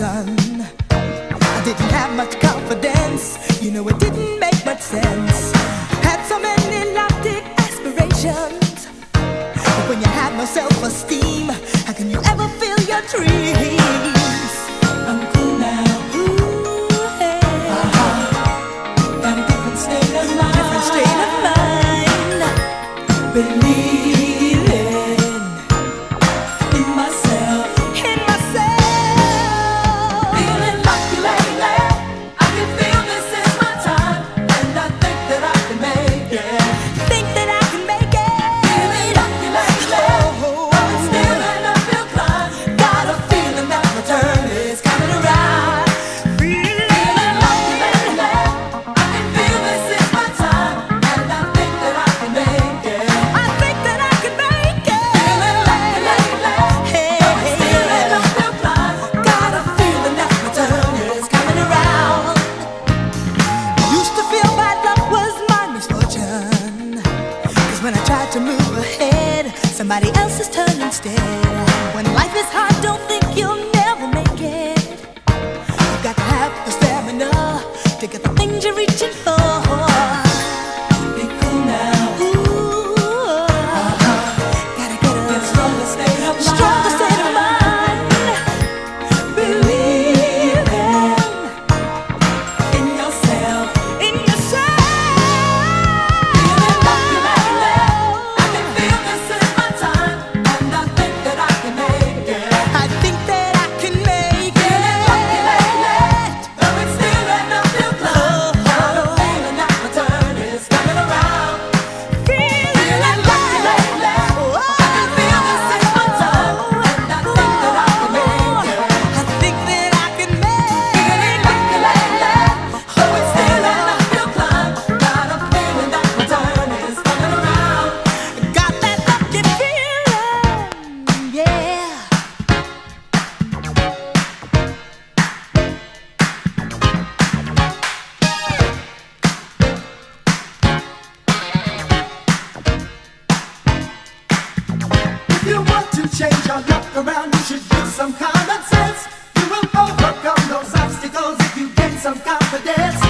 sun. I didn't have much confidence, you know, it didn't make much sense. Had so many lofty aspirations. But when you have no self esteem, how can you ever feel your dreams? around, you should use some common sense. You will overcome those obstacles if you gain some confidence.